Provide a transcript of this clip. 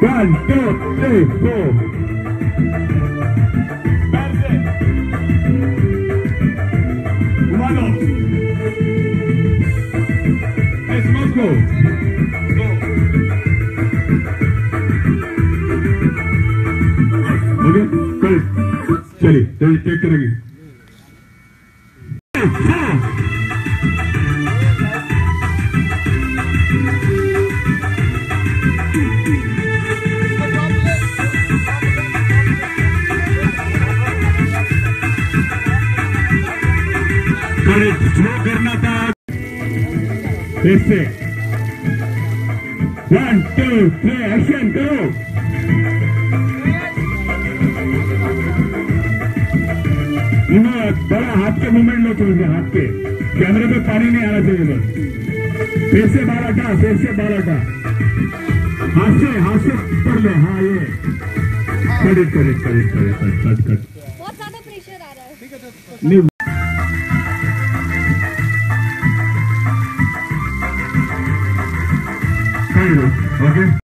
One, two, three, four. Verde. Manos. Es Moscow. Go. Okay, correct. Chali, take care again. करेंगे slow करना था फिर से one two three action करो इन्हें बड़ा हाथ के मूवमेंट लो थोड़े हाथ के कैमरे पे पानी नहीं आ आना चाहिए बस फिर से बाल हटा फिर से बारह हटा हाथ से हाथ से पकड़ लो हाँ ये correct correct correct correct cut cut बहुत ज़्यादा प्रेशर आ रहा है Pedro, ¿ok?